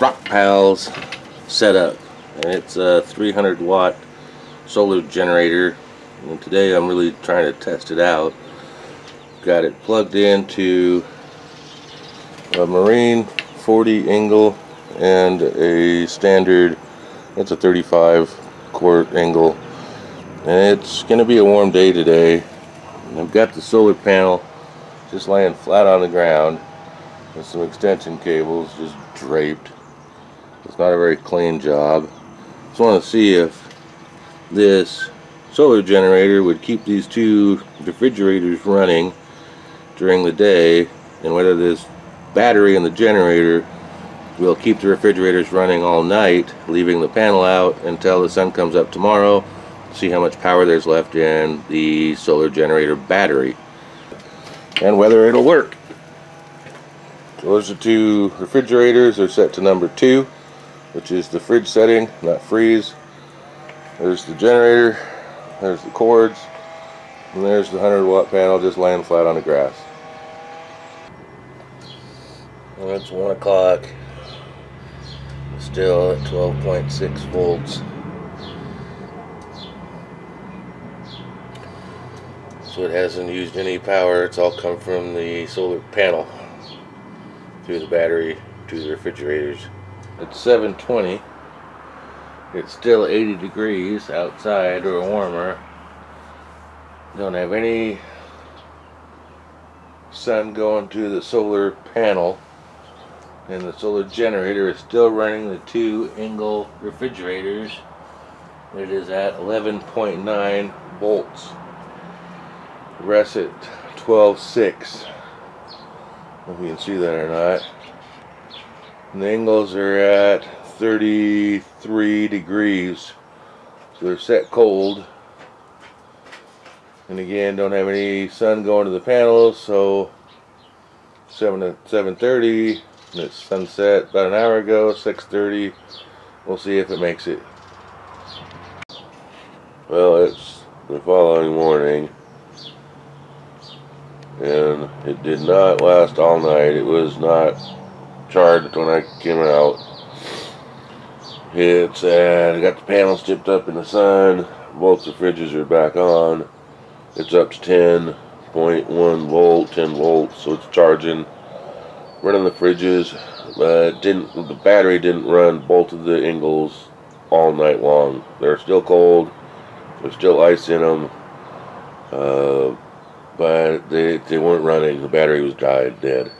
Rockpals setup and it's a 300 watt solar generator. And today I'm really trying to test it out. Got it plugged into a Marine 40 Engel and a standard it's a 35 quart Engel and it's gonna be a warm day today. I've got the solar panel just laying flat on the ground with some extension cables just draped it's not a very clean job. Just want to see if this solar generator would keep these two refrigerators running during the day and whether this battery in the generator will keep the refrigerators running all night leaving the panel out until the sun comes up tomorrow see how much power there's left in the solar generator battery and whether it'll work. So those are two refrigerators are set to number two which is the fridge setting not freeze. There's the generator there's the cords and there's the 100 watt panel just laying flat on the grass. And it's 1 o'clock. Still at 12.6 volts. So it hasn't used any power. It's all come from the solar panel through the battery to the refrigerators it's 720 it's still 80 degrees outside or warmer. Don't have any sun going to the solar panel. And the solar generator is still running the two Engel refrigerators. It is at 11.9 volts. The rest at 12.6 if you can see that or not and the Engels are at 33 degrees. So they're set cold. And again don't have any sun going to the panels so 7 to 7.30 and it's sunset about an hour ago 6.30 we'll see if it makes it. Well it's the following morning. And it did not last all night. It was not charged when I came out it's I got the panels tipped up in the sun. Both the fridges are back on. It's up to 10.1 volt, 10 volts, so it's charging. Running the fridges. Uh, didn't the battery didn't run both of the Engels all night long. They're still cold. There's still ice in them. Uh, but they they weren't running. The battery was died dead.